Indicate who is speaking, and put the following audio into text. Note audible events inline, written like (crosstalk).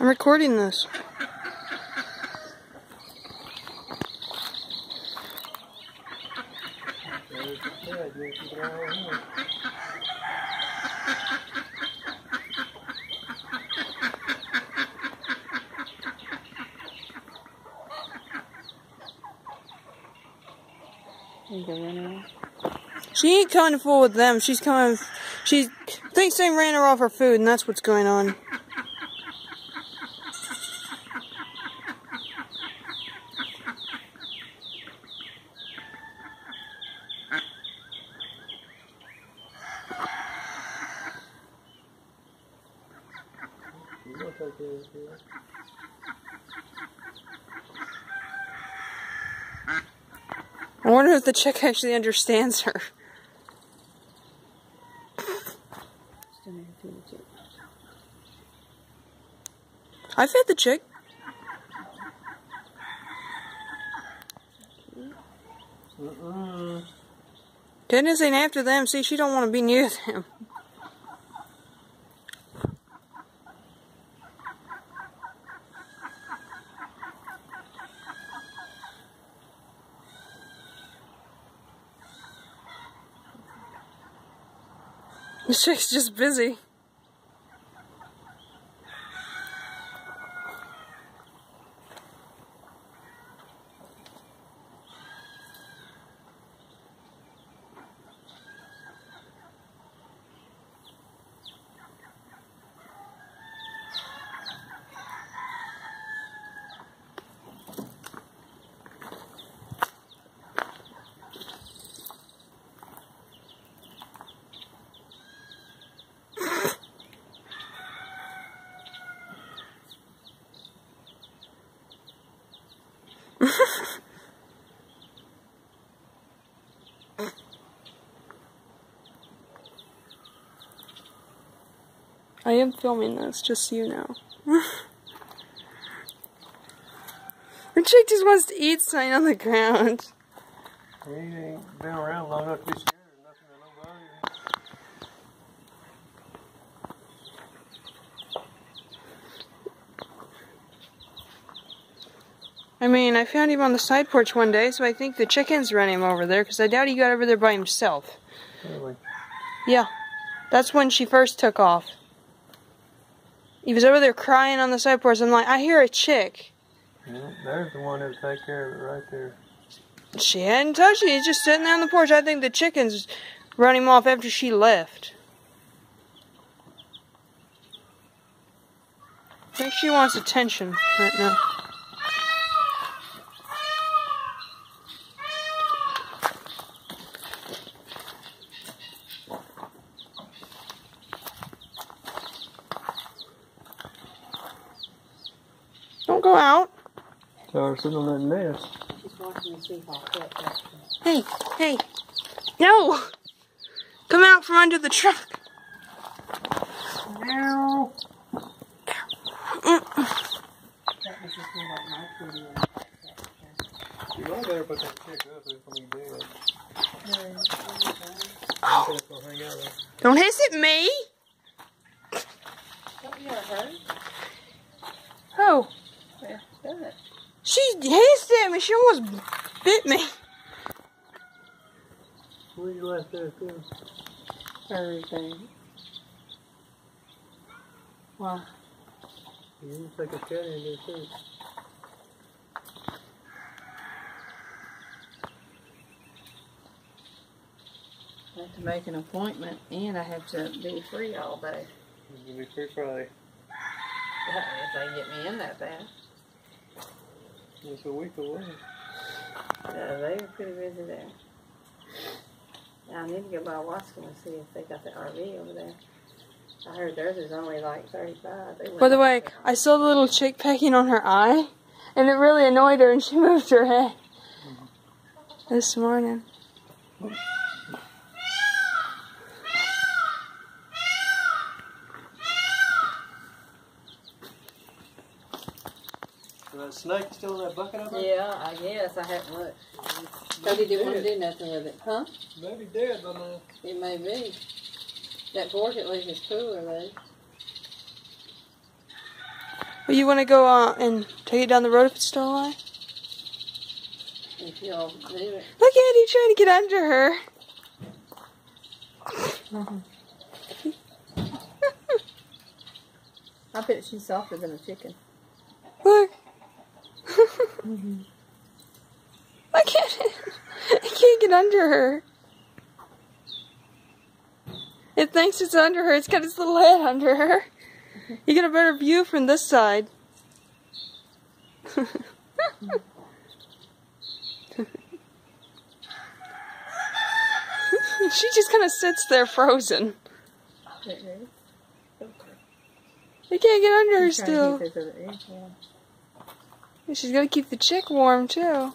Speaker 1: I'm recording this. She ain't coming fool with them. She's coming. She thinks they ran her off her food, and that's what's going on. I wonder if the chick actually understands her. I fed the chick. Dennis ain't after them. See, she don't want to be near them. (laughs) Chick's just busy. I am filming this, just so you know. (laughs) the chick just wants to eat something on the ground.
Speaker 2: He ain't been around long enough to be scared of nothing or nobody.
Speaker 1: I mean, I found him on the side porch one day, so I think the chickens ran him over there, because I doubt he got over there by himself.
Speaker 2: Really.
Speaker 1: Yeah, that's when she first took off. He was over there crying on the side porch. I'm like, I hear a chick.
Speaker 2: Yeah, there's the one that take care of it right there.
Speaker 1: She hadn't touched it. He's just sitting there on the porch. I think the chickens run him off after she left. I think she wants attention right now. Go out.
Speaker 2: So I was sitting on that nest.
Speaker 3: She's watching to see if I'll quit. that.
Speaker 1: Hey, hey. No! Come out from under the truck.
Speaker 2: Meow.
Speaker 1: Mm.
Speaker 3: That was just one of my video.
Speaker 2: You might better put that chick up if I'm dead.
Speaker 1: Oh,
Speaker 2: That's gonna hang out there.
Speaker 1: don't hiss at me.
Speaker 3: Don't you ever heard?
Speaker 1: Oh,
Speaker 3: Yeah, does it?
Speaker 1: She hissed at me. She almost bit me.
Speaker 2: Where you left there too?
Speaker 3: Everything. Why?
Speaker 2: You didn't take a cat in there too.
Speaker 3: I have to make an appointment and I have to be free all day.
Speaker 2: Gonna be free Friday.
Speaker 3: If they get me in that fast.
Speaker 2: It's a week away.
Speaker 3: Yeah, they were pretty busy there. Now, I need to go by Waskom and see if they got the RV over there. I heard theirs is only like 35.
Speaker 1: By the way, I saw the little chick pecking on her eye, and it really annoyed her, and she (laughs) moved her head mm-hmm. this morning. (laughs)
Speaker 2: snake still in that bucket up there?
Speaker 3: Yeah, I guess. I haven't looked. Cody didn't want to do nothing with it. Huh?
Speaker 2: Maybe dead by now.
Speaker 3: It may be. That porch at least is cooler though.
Speaker 1: Well, you want to go uh, and take it down the road if it's still alive?
Speaker 3: If you'll do it.
Speaker 1: Look at you trying to get under her.
Speaker 3: I bet she's softer than a chicken.
Speaker 1: Look. Look at it. I can't get under her. It thinks it's under her. It's got its little head under her. You get a better view from this side. (laughs) she just kind of sits there frozen. You can't get under her still. She's to keep the chick warm too.